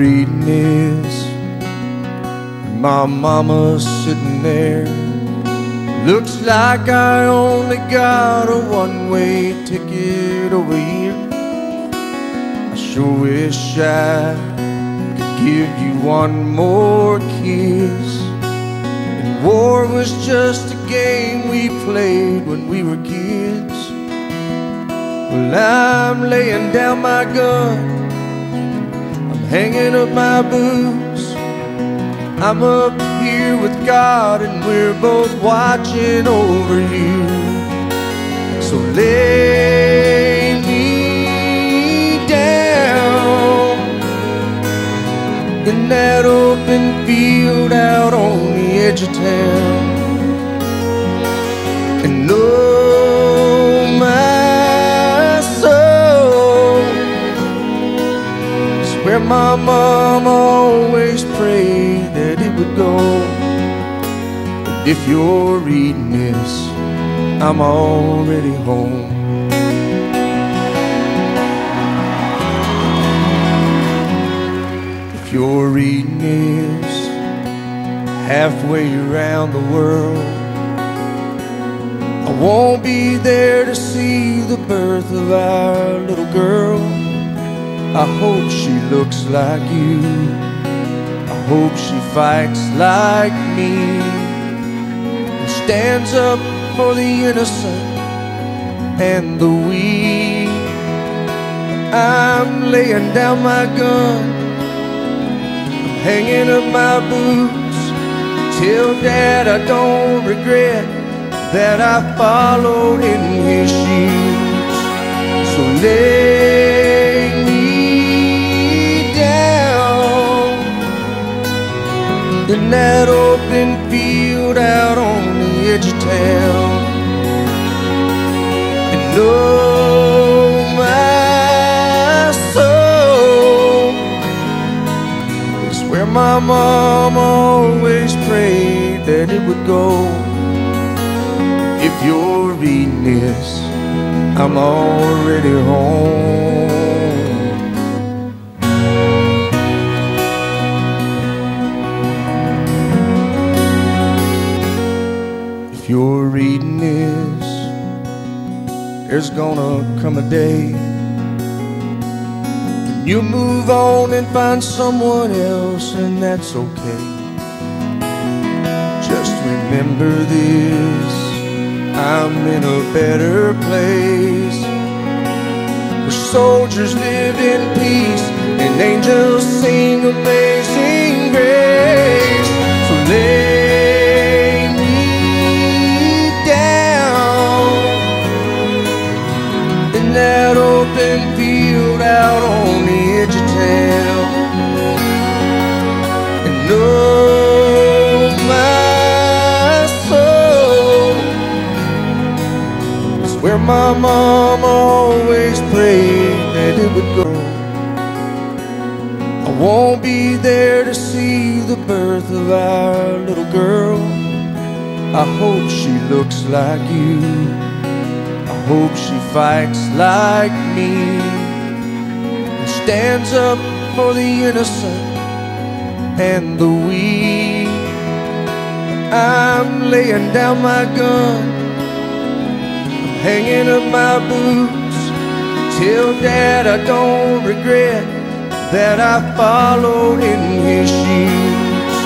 reading this, my mama's sitting there. Looks like I only got a one way ticket over here. I sure wish I could give you one more kiss. And war was just a game we played when we were kids. Well, I'm laying down my gun, hanging up my boots. I'm up here with God, and we're both watching over you. So lay me down in that open field out on the edge of town. And know And if you're reading this, I'm already home. If you're reading this halfway around the world, I won't be there to see the birth of our little girl. I hope she looks like you. Hope she fights like me and stands up for the innocent and the weak. I'm laying down my gun, I'm hanging up my boots. Tell Dad I don't regret that I followed in his shoes. So lay in that open field out on the edge of town. And know my soul is where my mom always prayed that it would go. If you're reading this, I'm already home. There's gonna come a day when you move on and find someone else, and that's okay. Just remember this I'm in a better place where soldiers live in peace and angels sing amazing my mom always prayed that it would go. I won't be there to see the birth of our little girl. I hope she looks like you. I hope she fights like me and stands up for the innocent and the weak. I'm laying down my gun, hanging up my boots. Tell Dad I don't regret that I followed in his shoes.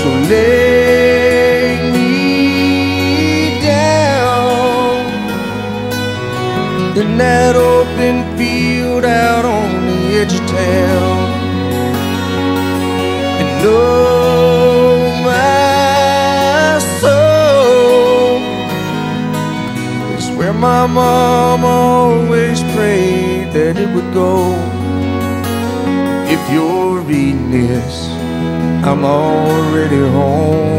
So lay me down in that open field out on the edge of town and know my mom always prayed that it would go. If you're reading this, I'm already home.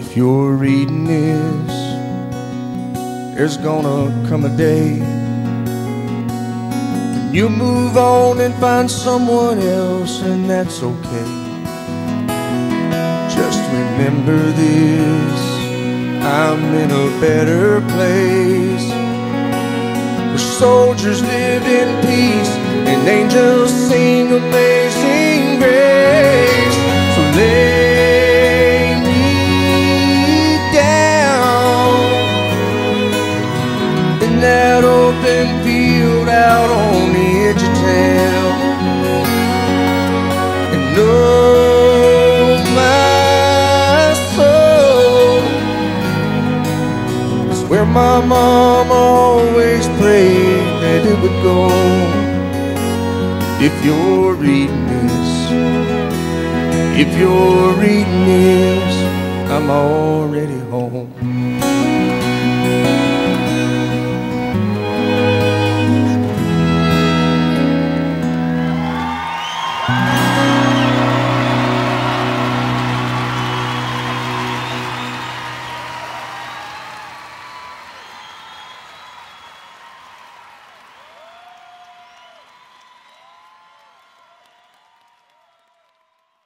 If you're reading this, there's gonna come a day you move on and find someone else, and that's okay. Just remember this I'm in a better place. Where soldiers live in peace and angels sing amazing grace. Oh, my soul where my mom always prayed that it would go. If you're reading this, if you're reading this, I'm already home.